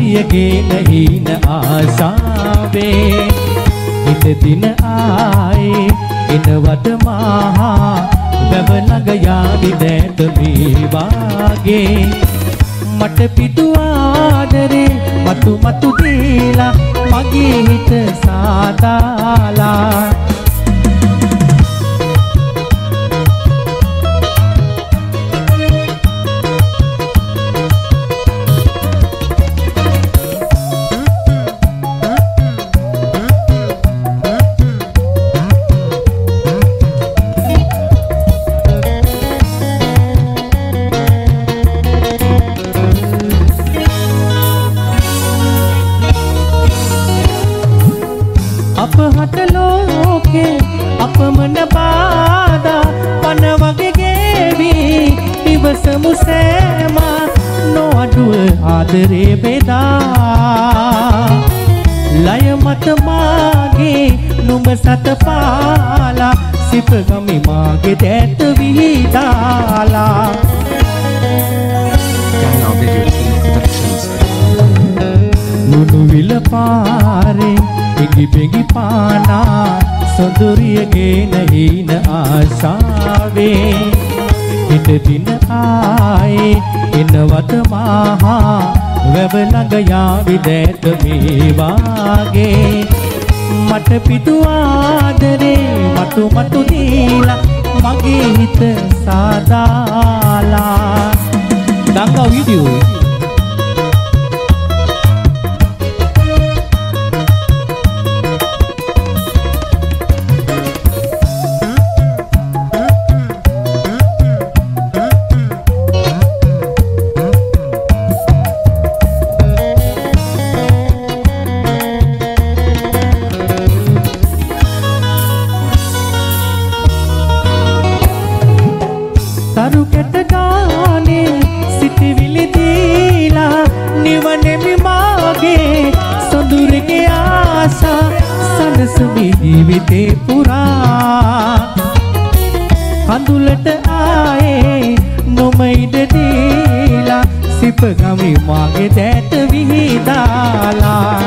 සුඳුරියගේ නැහින ආශාවේ හිත දින ආයේ එනවද මහා වැව ළඟ යාවි දැත මේ වාගේ. මට පිටු ආදරේ මතු මතු දීලා මගේ හිත සාදාලා. පාරේ ඉගි බෙගි පානා සොඳුරියගේ නැහින ආශාවේ. හිට දින ආයේ එනවත මහා වැව ළඟ යාවි දැත මේ වාගේ මට පිටු ආදරේ මතු මතු දීලා මගේ හිත සාදාලා. දංගා වීඩියෝ සිප ගමි මාගේ දැත විහිදාලා.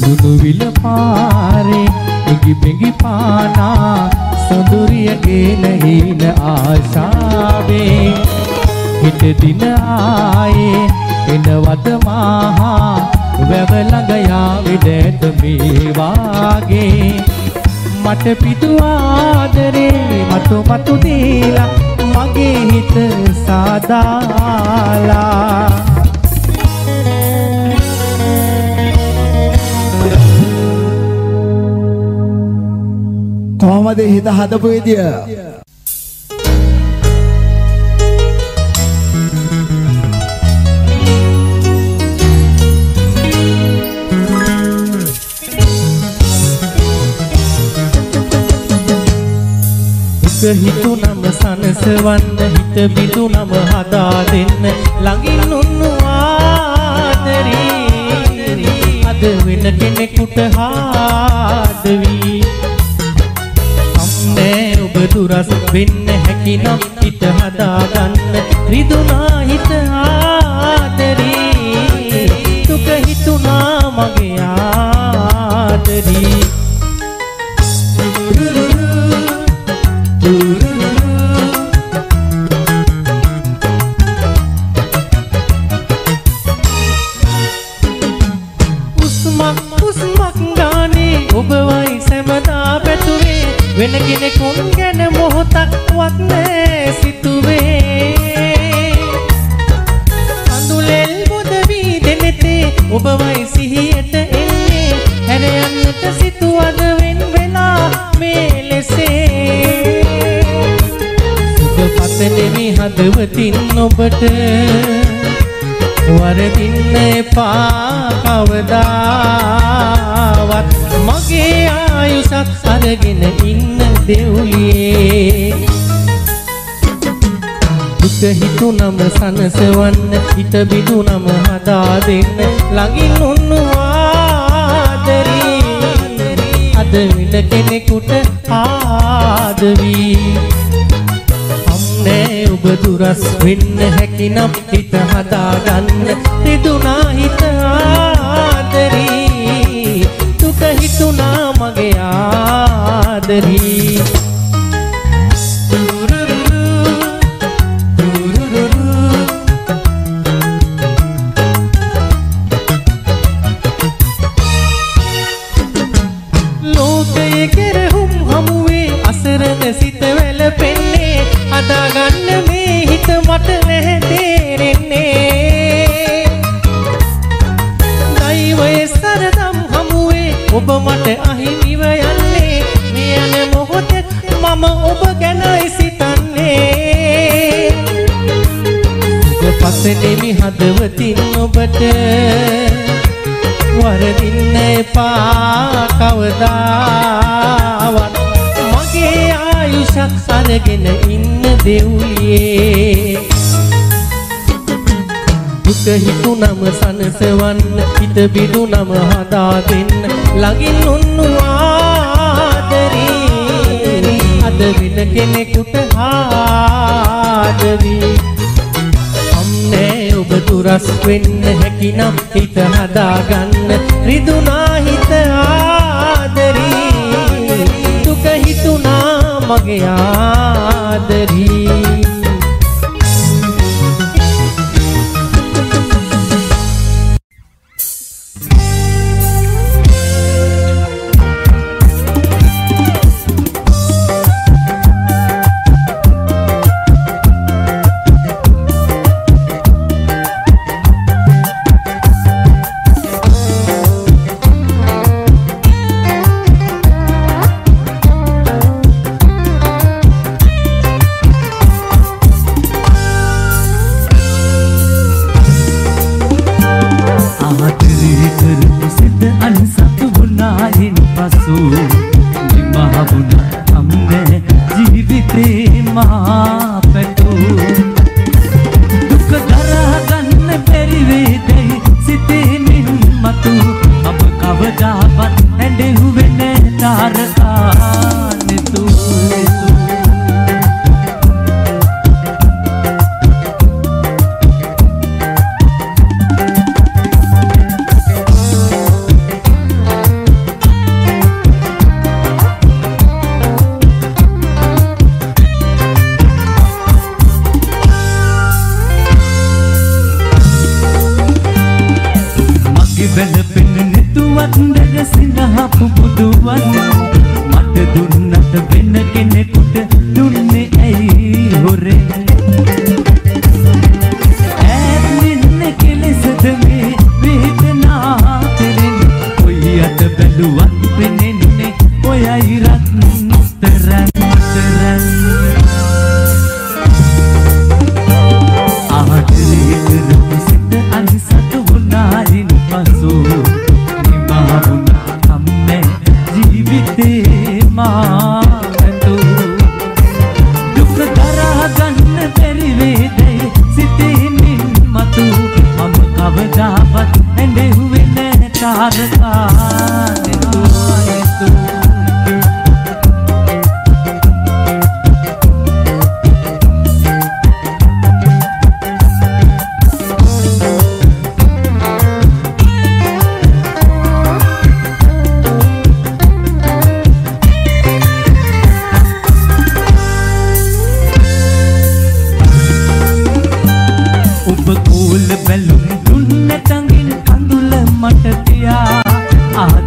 දුඩු විල පාරේ ඉගි බෙගි පානා සොඳුරියගේ නැහින ආශාවේ. හිට දින ආයේ එනවද මහා වැව ළඟ යාවි දැත මේ වාගේ. මට පිටු ආදරේ මතු මතු දීලා මගේ හිත සාදාලා කොහොමද හිත හදපු විදිය? හිතුනම සනසවන්න හිත බිඳුනම හදා දෙන්න. ළඟින් උන්නු ආදරී අද වෙන කෙනෙකුට හාදවි. අම්නේ ඔබ දුරස් වෙන්න හැකිනම් හිත හදා ගන්න. රිදුනා හිත ආදරී. දුක හිතුනා මගේ ආදරී. අපට වරදින්න එපා කවදාවත්. මගේ ආයුසත් අරගෙන ඉන්න දෙව්ලියේ. හිත හිතුනම සනසවන්න හිත බිදුනම හදා දෙන්න. ළඟින් උන්වාදරී අද වෙන කෙනෙකුට ආදවී දුරස් වෙන්න හැකිනම් හිත හදා ගන්න රිදුනා හිත ආදරී. තුත හිතුනා මගේ ආදරී. අරගෙන ඉන්න දෙව්ලියේ. දුක හිතුනම සනසවන්න හිත බිඳුනම හදා දෙන්න ළඟින් උන්නු ආදරේ අද වෙන කෙනෙකුට ආදරේ. අම්නේ ඔබ දුරස් වෙන්න හැකිනම් හිත හදා ගන්න රිදුනා හිත ආ मग याद री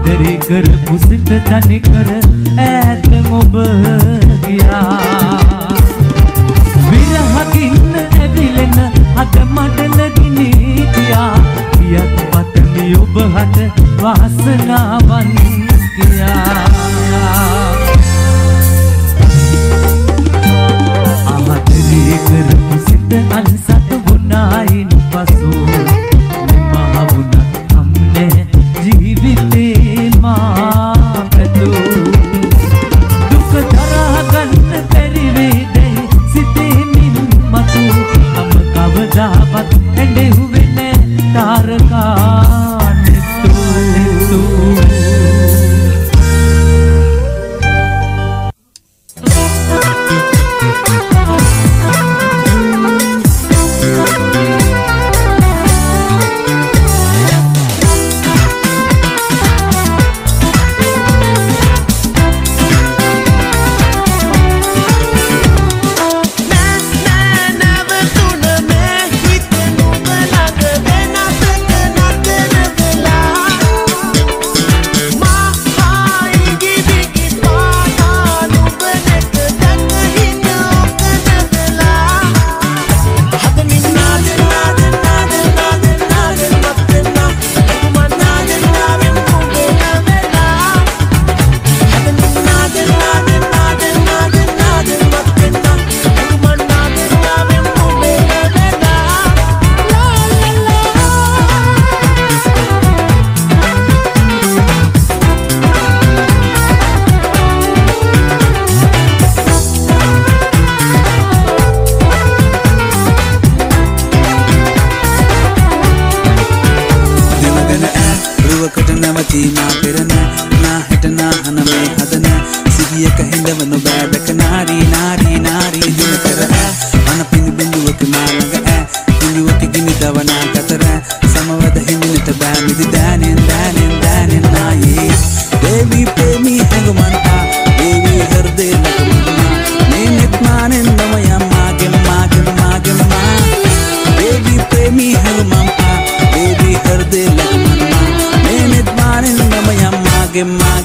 කරදරේ කරපු සිත තනි කර ඈතම ඔබ ගියා. විරහකින්න ඇදිලෙන අද මඩල ගිනි ගියා පියත් පතමි ඔබ හට වාසනාවන් ගියා අමතරේ කරපු සිත අන්සත් වුණායින් පසු.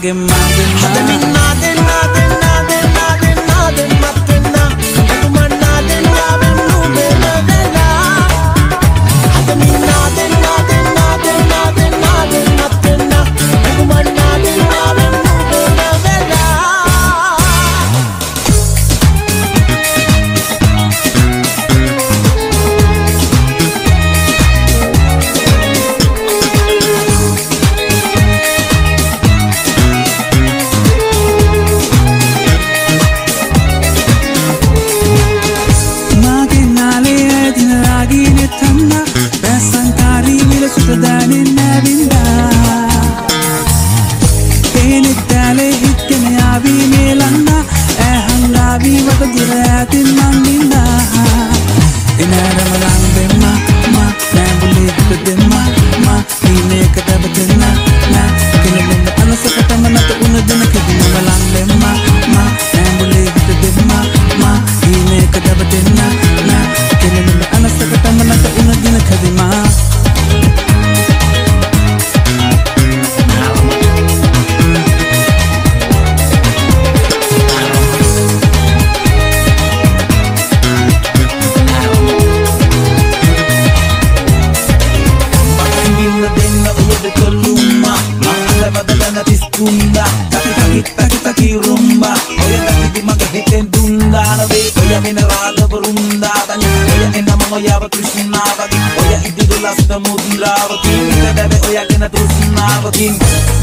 que quemar සුන්ද මුදිරාවකින් ඉතදැබ ඔයගෙන තෘස්නාවකින්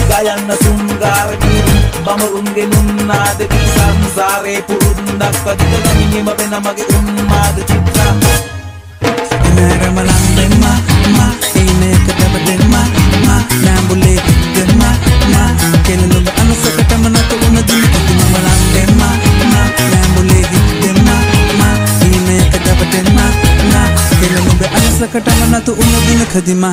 ගයන්න සුන්ගාරකින් බමරුන්ගේ නුන්නාදකින් සංසාරේ පුරුන්දක් වදිත ගනිහිම වෙන මගේ උන්මාද චිත්‍රා. නරමලන් දෙම්මා මා එන එක පැබ දෙම්මා सकटा मना तो उन दिन खदिमा